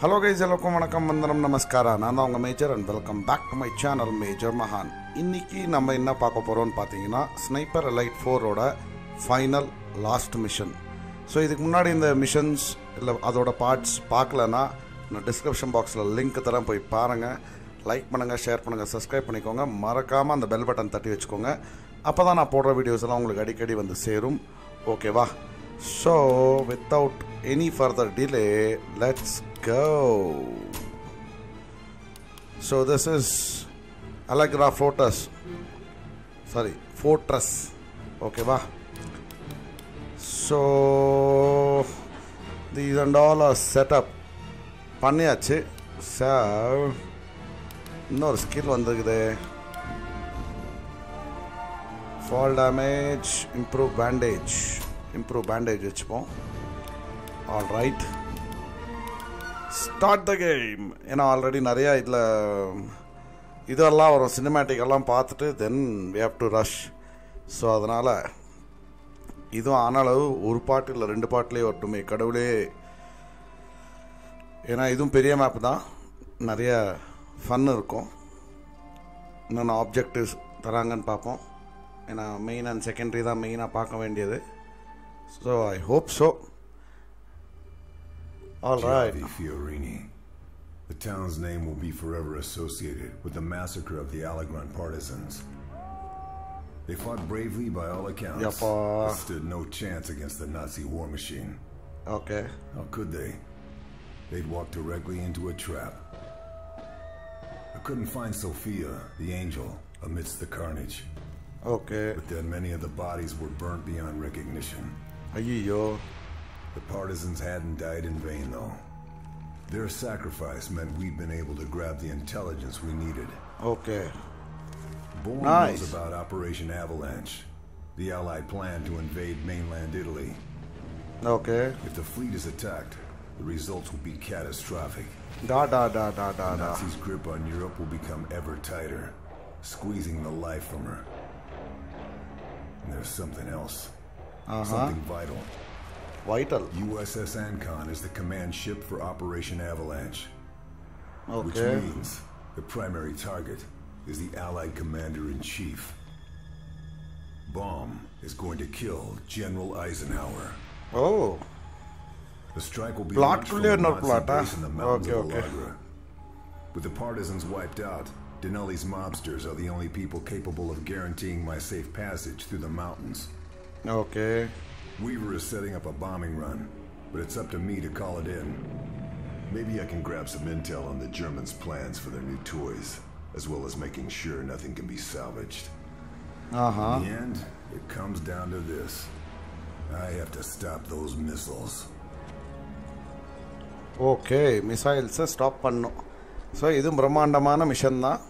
Hello guys எல்லாருக்கும் வணக்கம் வந்தனம் நமஸ்காரா. நான் தான் உங்கள் major and welcome back to my channel major மகான். இன்னைக்கு நம்ம என்ன பார்க்க போகிறோம்னு பார்த்தீங்கன்னா ஸ்னைப்பர் லைட் ஃபோரோட ஃபைனல் லாஸ்ட் மிஷன் ஸோ இதுக்கு முன்னாடி இந்த மிஷன்ஸ் இல்லை அதோட பார்ட்ஸ் பார்க்கலன்னா நான் டிஸ்கிரிப்ஷன் பாக்ஸில் லிங்க் தரேன் போய் பாருங்கள் லைக் பண்ணுங்கள் ஷேர் பண்ணுங்கள் சப்ஸ்கிரைப் பண்ணிக்கோங்க. மறக்காமல் அந்த பெல் பட்டன் தட்டி வச்சுக்கோங்க. அப்போ தான் நான் போடுற வீடியோஸ் எல்லாம் உங்களுக்கு அடிக்கடி வந்து சேரும். ஓகேவா so without any further delay let's go so this is Allagra fortress sorry fortress ஓகேவா so these and all are setup பண்ணியாச்சு. சார் இன்னொரு ஸ்கில் வந்திருக்குது. Fall damage improve bandage improve bandage வச்சுப்போம். All right start the game ஏன்னா already நிறையா இதில் இதெல்லாம் வரும். சினிமேட்டிக் எல்லாம் பார்த்துட்டு then we have to rush so அதனால் இதுவும் ஆன அளவு ஒரு பாட்டு இல்லை ரெண்டு பாட்டிலே வரட்டுமே. கடவுளே. ஏன்னா இதுவும் பெரிய மேப் தான். நிறைய ஃபன் இருக்கும். இன்னொன்று ஆப்ஜெக்டிவ்ஸ் தராங்கன்னு பார்ப்போம். ஏன்னா மெயின் அண்ட் செகண்டரி தான் மெயினாக பார்க்க வேண்டியது. So I hope so. All right. Fiorini. The town's name will be forever associated with the massacre of the Allegron partisans. They fought bravely by all accounts. Yep, uh... stood no chance against the Nazi war machine. Okay. How could they? They'd walked directly into a trap. I couldn't find Sophia, the angel, amidst the carnage. Okay. But then many of the bodies were burnt beyond recognition. Ayuyo. The partisans hadn't died in vain, though. Their sacrifice meant we'd been able to grab the intelligence we needed. Okay. Born nice. knows about Operation Avalanche, the Allied plan to invade mainland Italy. Okay. If the fleet is attacked, the results will be catastrophic. Da da da da da da. Nazi's grip on Europe will become ever tighter, squeezing the life from her. And there's something else. -huh. Something vital. Vital. USS Ancon is the command ship for Operation Avalanche. Okay. Which means the primary target is the Allied Commander-in-Chief. Bomb is going to kill General Eisenhower. Oh. The strike will be plot clear, not plot, huh? in the mountains okay, of Alagra. Okay. With the partisans wiped out, Denali's mobsters are the only people capable of guaranteeing my safe passage through the mountains. Okay Weaver is setting up a bombing run, but it's up to me to call it in. Maybe I can grab some intel on the Germans' plans for their new toys, as well as making sure nothing can be salvaged. Aha In the end, it comes down to this. I have to stop those missiles. Okay மிசைல்ஸை stop பண்ணும் so இதுவும் பிரம்மாண்டமான mission தான்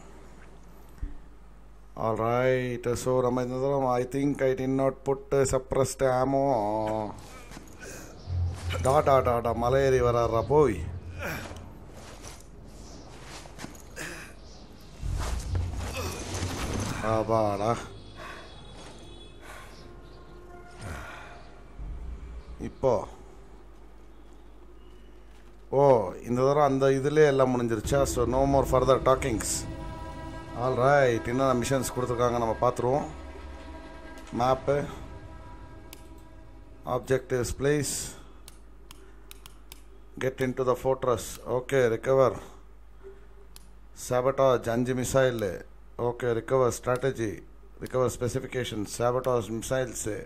All right so நம்ம இந்த தடவை I think I did not put suppressed ammo டா டாடா மலையேறி டா போய். ஆபாடா இப்போ. ஓ இந்த தடவை அந்த இதுலேயே எல்லாம் முடிஞ்சிருச்சா? So no more further talkings all right என்னென்ன மிஷன்ஸ் கொடுத்துருக்காங்க நம்ம பார்த்துருவோம். Map objectives places get into the fortress okay recover sabotage அஞ்சு missile okay recover strategy recover specification sabotage missiles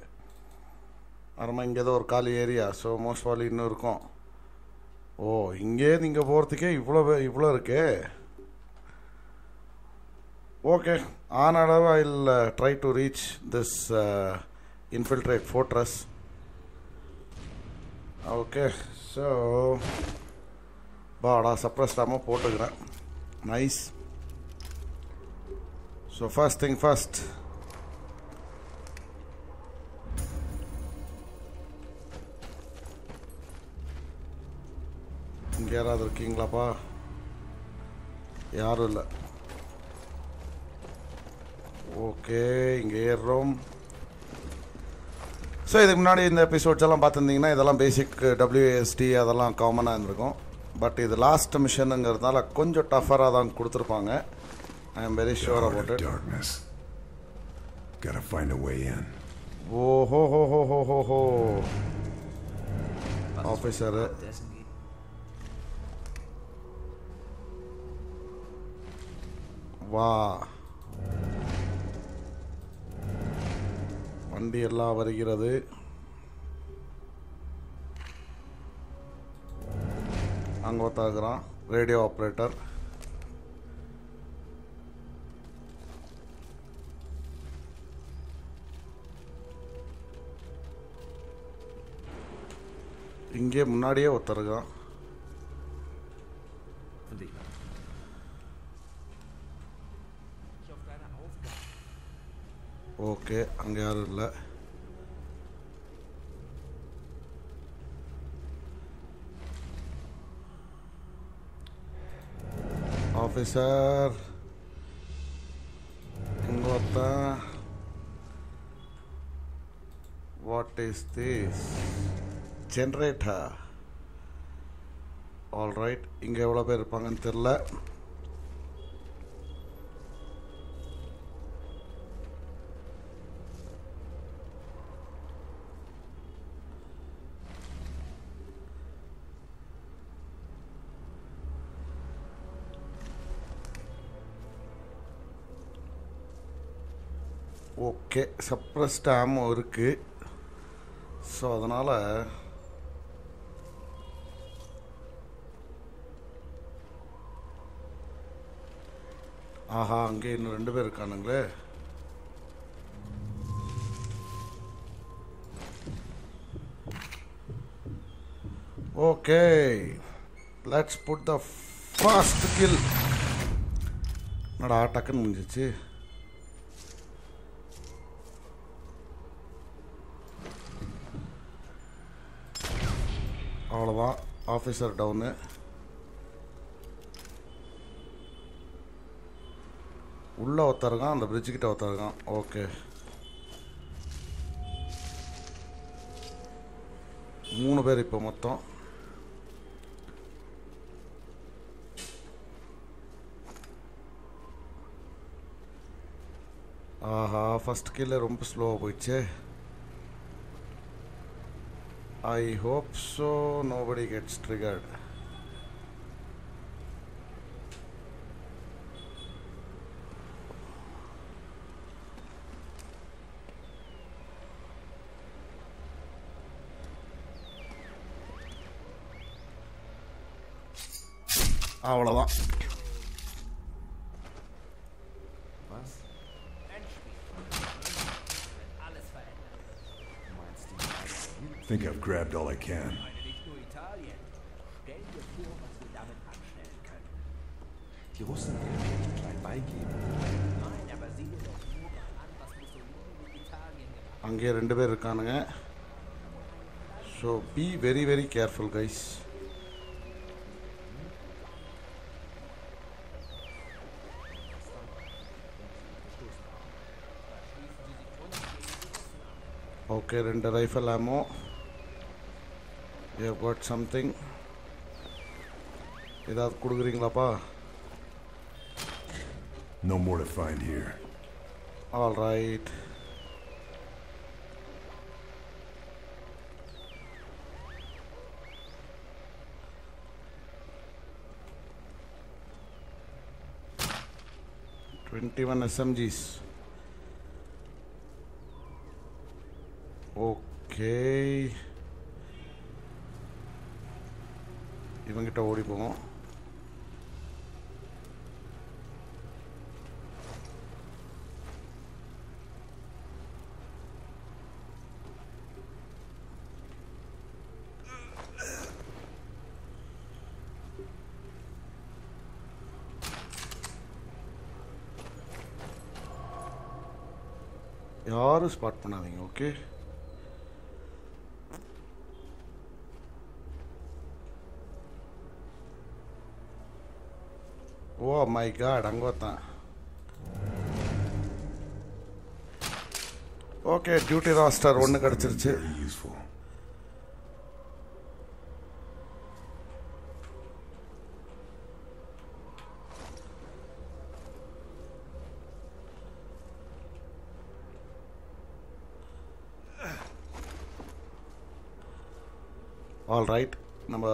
அப்புறமா இங்கே ஏதோ ஒரு காலி ஏரியா ஸோ மோஸ்ட் வாலி இன்னும் இருக்கும். ஓ இங்கே நீங்கள் போகிறதுக்கே இவ்வளோ இவ்வளோ இருக்கே. Okay and I'll try to reach this infiltrate fortress okay so பாடா சப்ரஸ்டாமல் போட்டுக்கிறேன். Nice so first thing first இங்கே யாராவது இருக்கீங்களாப்பா? யாரும் இல்லை. ஓகே இங்கே ஏறுறோம் ஸோ இதுக்கு முன்னாடி இந்த எபிசோட்ஸ் எல்லாம் பார்த்துருந்தீங்கன்னா இதெல்லாம் பேசிக் டபிள்யூஎஸ்டி அதெல்லாம் காமனாக இருந்திருக்கும் பட் இது லாஸ்ட் மிஷனுங்கிறதுனால கொஞ்சம் டஃபராக தான் கொடுத்துருப்பாங்க I am very sure about it. Gotta find a way in. ஹோ ஹோ ஆஃபீஸரு Dessen geht. வண்டி எல்லாம் வருகிறது. அங்கே ஒருத்தாக்குறான் ரேடியோ ஆப்ரேட்டர் இங்கே முன்னாடியே ஒருத்தருக்கான் ஓகே அங்கே யாரும் இல்லை. ஆஃபீஸர் இங்கே ஒருத்தன். What is this generator all right இங்கே எவ்வளோ பேர் இருப்பாங்கன்னு தெரில ஓகே சப்ரஸ்ட் டேமும் இருக்குது ஸோ அதனால் ஆஹா அங்கே இன்னும் ரெண்டு பேர் இருக்கானுங்களே. Okay let's put the fast kill என்னடா டக்குன்னு முடிஞ்சிச்சு. அவ்வளோதான் ஆஃபீஸர் டவுனு உள்ளே ஒருத்தருக்கான் அந்த பிரிட்ஜுக்கிட்ட கிட்ட ஒருத்தருக்கான். ஓகே மூணு பேர் இப்போ மொத்தம். ஆஹா ஃபர்ஸ்ட் கீழே ரொம்ப ஸ்லோவாக போயிடுச்சே. I hope so nobody gets triggered. அவ்வளோதான் grabbed all I can. meine nicht nur Italien. Stell dir vor, was wir damit anstellen können. Die Russen werden nicht klein beigeben. Nein, aber sieh dir doch nur mal an, was Mussolini mit Italien gemacht hat. அங்கே ரெண்டு பேர் இருக்கானுங்க so be very very careful guys okay ரெண்டு rifle ammo you got something ஏதாவது கொடுக்குறீங்களாப்பா No more to find here. All right twenty one SMGs இவங்கிட்ட ஓடி போவோம். யாரும் ஸ்பாட் பண்ணாதீங்க ஓகே మై గాడ్ అంగోతా ஓகே டியூட்டி ராஸ்டர் ஒன்று கிடச்சிருச்சு. ஆல் ரைட் நம்ம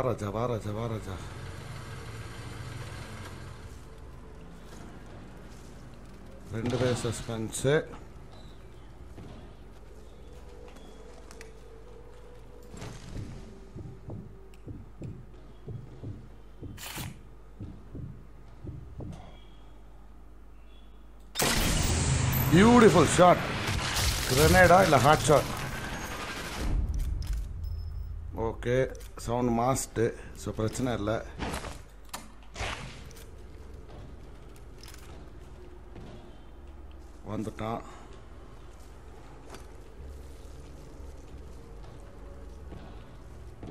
வா ராஜா வா ராஜா வா ராஜா ரெண்டு பேர் சஸ்பென்ஸு பியூட்டிஃபுல் ஷாட் கிரனேடா இல்லை hot shot okay sound mask so பிரச்சனை இல்லை. வந்துட்டான்.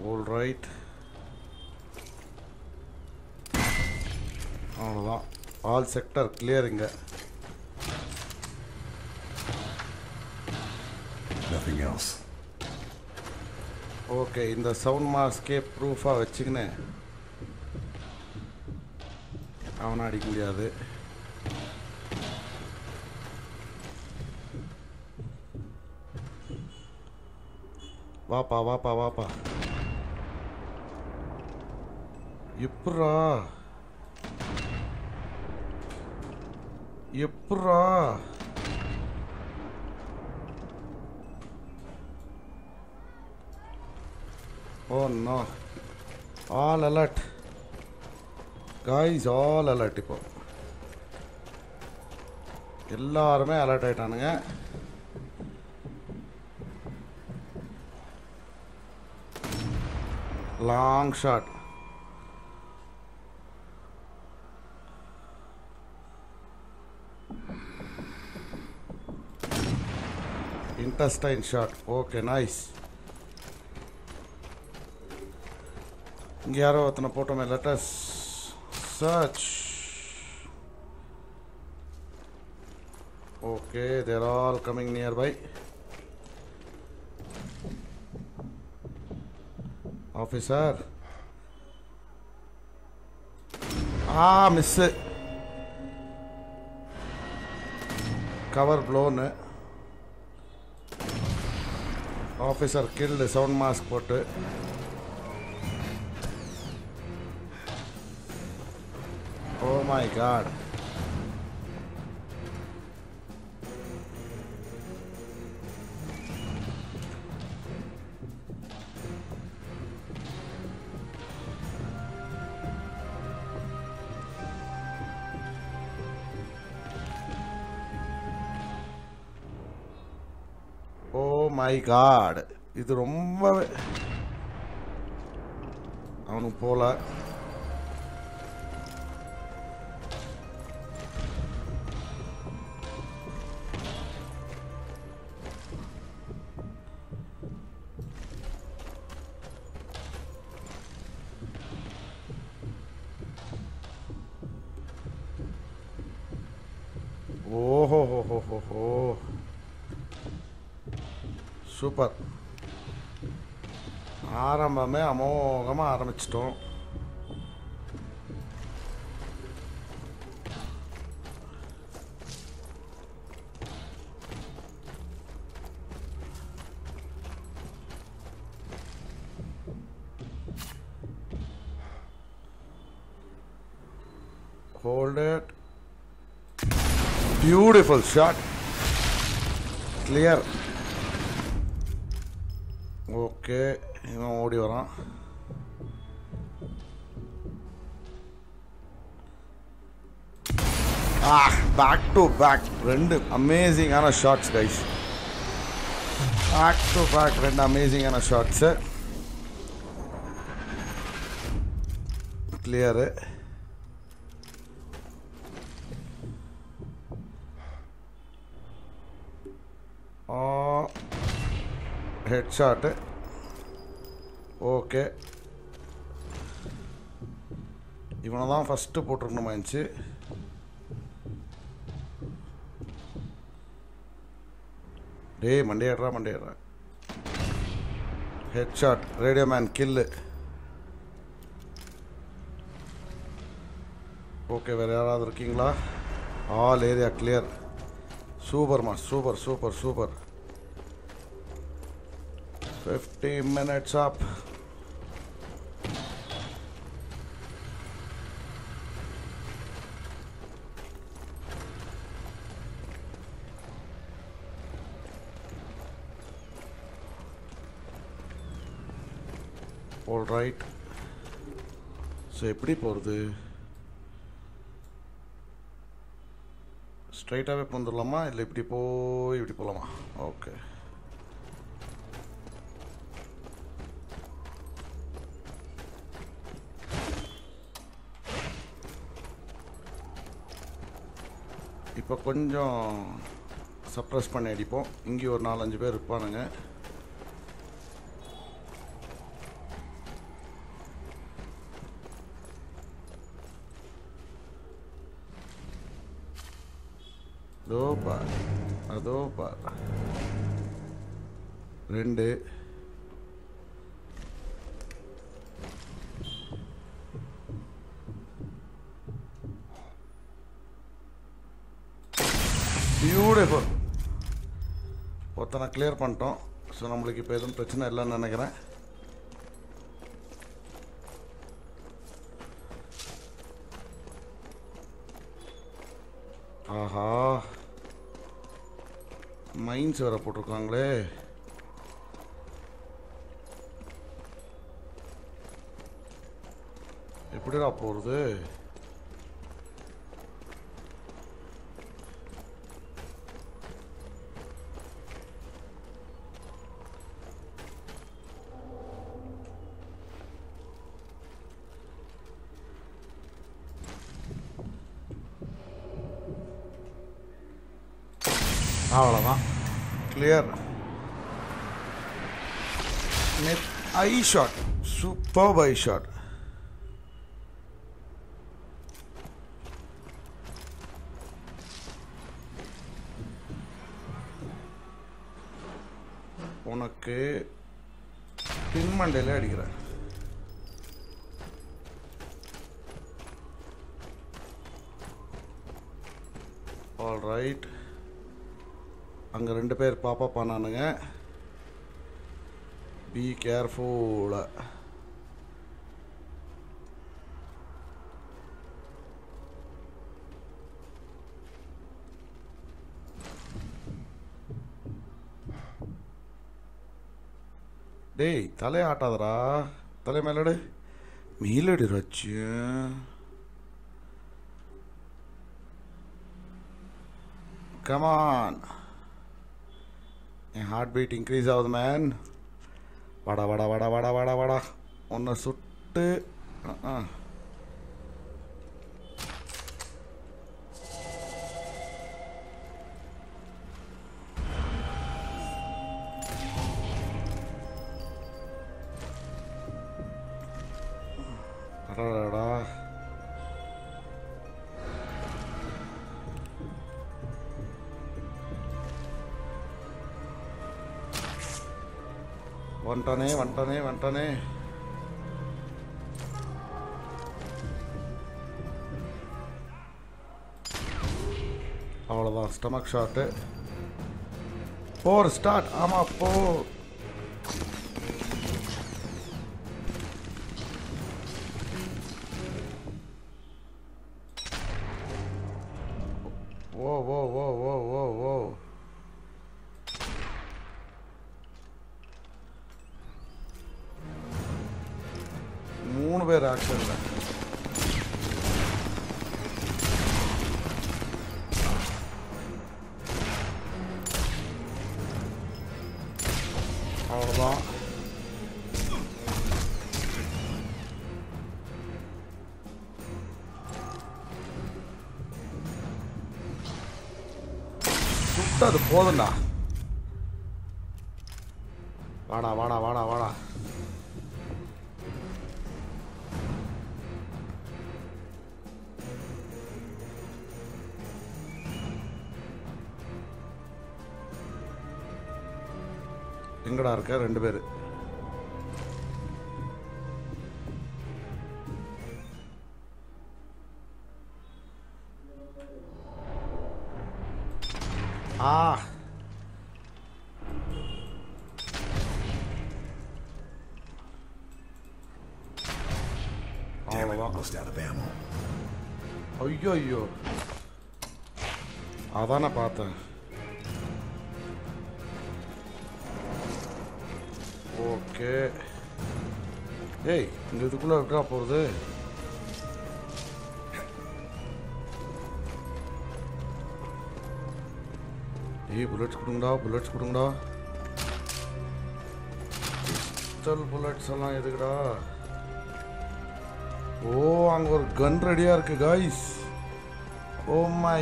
ஆல் ரைட் அவ்வளோதான் ஆல் செக்டர் கிளியருங்க Nothing else. ஓகே இந்த சவுண்ட் மாஸ்கே ப்ரூஃபாக வச்சுக்கின்னு அவனை அடிக்க முடியாது. வாப்பா வாப்பா வாப்பா. எப்புட்றா? எப்புட்றா? ஓ no all alert guys all alert இப்போ. எல்லாருமே alert ஆயிட்டானுங்க. Long shot intestine shot okay nice இங்கே யாரோ ஒருத்தனை போட்டோமே let's search okay there all coming near by officer ah miss cover blown officer killed sound mask போட்டு Oh my god. Oh my god இது ரொம்ப அவனுக்கு போல ஓஹோ சூப்பர் ஆரம்பமே அமோகமாக ஆரம்பிச்சிட்டோம். Beautiful shot. கிளியர் ஓகே இவன் ஓடி வரான். ஆ பேக் டு பேக் ரெண்டு அமேசிங்கான shots guys back to back ரெண்டு அமேசிங்கான shots clear head shot okay இவனை தான் ஃபஸ்ட்டு போட்டிருக்கணுமா இருந்துச்சு டேய் மண்டையாடுறா மண்டையாடுறா headshot radio man kill okay வேறு யாராவது இருக்கீங்களா ஆல் ஏரியா கிளியர் சூப்பர்மா super super super fifty minutes up all right so எப்படி போகிறது ஸ்ட்ரைட்டாகவே வந்துடலாமா இல்லை இப்படி போய் இப்படி போகலாமா ஓகே இப்போ கொஞ்சம் சப்ரஸ் பண்ணி அடிப்போம். இங்கே ஒரு நாலஞ்சு பேர் இருப்பானுங்க. பியூட்டிஃபுல் ஒருத்தனை கிளியர் பண்ணிட்டோம். ஸோ நம்மளுக்கு இப்போ எதுவும் பிரச்சனை இல்லைன்னு நினைக்கிறேன். ஆஹா. மைன்ஸ் வேற போட்டிருக்காங்களே. எப்படிடா போகிறது அவ்வளோதான் clear neat eye shot super eye shot உனக்கு பின்மண்டையில் அடிக்கிறேன் ஆல் ரைட் அங்கே ரெண்டு பேர் பாப்பா பண்ணானுங்க பி கேர்ஃபுல்லாக டேய் தலை ஆட்டாதடா. தலை மேலடு மேலடு ரச்சு. கமான் என் ஹார்ட் பீட் இன்க்ரீஸ் ஆகுது மேன் வாடா வாடா வாடா வாடா வாடா வாடா. ஒன்று சுட்டு ஆ அடடடா வந்துட்டானே வந்துட்டானே வந்துட்டானே அவ்வளோதான் ஸ்டமக் ஷாட்டு போர் ஸ்டார்ட் ஆமாம் போ மூணு பேர் ஆக்ஷன்ல அவ்வளோதான் சுட்டது போதும்டா எங்கடா இருக்க? ரெண்டு பேர். ஆ. ஐயோ ஐயோ அதான பார்த்தேன். ஓகே ஏய் இந்த இதுக்குள்ளே இருக்கா போகிறது ஏய் புல்லட்ஸ் கொடுங்கடா புல்லட்ஸ் கொடுங்கடா. பிஸ்டல் புல்லட்ஸ் எல்லாம் எதுக்குடா? ஓ அங்கே ஒரு கன் ரெடியாக இருக்கு guys oh my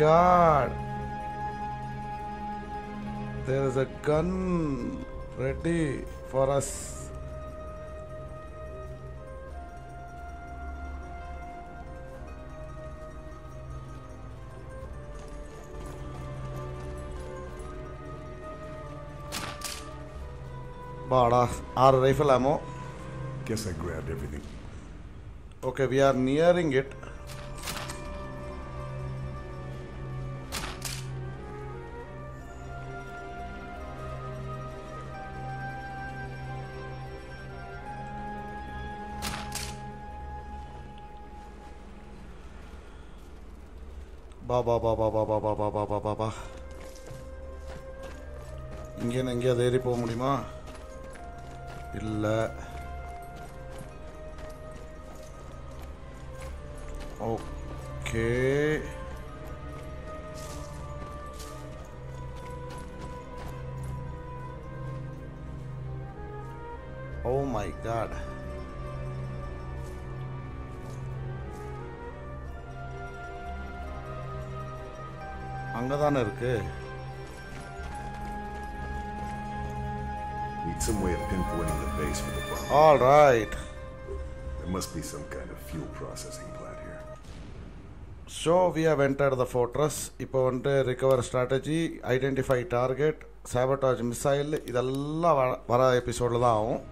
god there is a gun ready for us. Bada, our rifle ammo. Guess I grabbed everything. Okay, we are nearing it. பா பா பா பா பா பா பா பா பா பா பா பா இங்கேன்னு எங்கேயாவது ஏறி போக முடியுமா இல்லை ஓகே Oh my god. அங்கதானே இருக்கு? Need some way of pinpointing the base for the bomb. All right There must be some kind of fuel processing plant here. So we have entered the fortress இப்போ வந்துட்டு recover strategy identify target sabotage missile இதெல்லாம் வர எபிசோடில் தான் ஆகும்.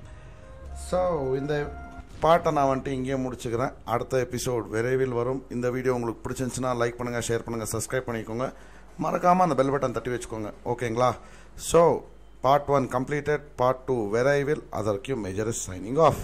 So இந்த பாட்டை நான் வந்துட்டு இங்கேயே முடிச்சுக்கிறேன். அடுத்த எபிசோட் விரைவில் வரும். இந்த வீடியோ உங்களுக்கு பிடிச்சிருந்துச்சுன்னா லைக் பண்ணுங்கள் ஷேர் பண்ணுங்கள் சப்ஸ்கிரைப் பண்ணிக்கோங்க. மறக்காமல் அந்த பெல் பட்டன் தட்டி வச்சுக்கோங்க. ஓகேங்களா so part one completed part two விரைவில் அதற்கும் மெஜர் இஸ் சைனிங் ஆஃப்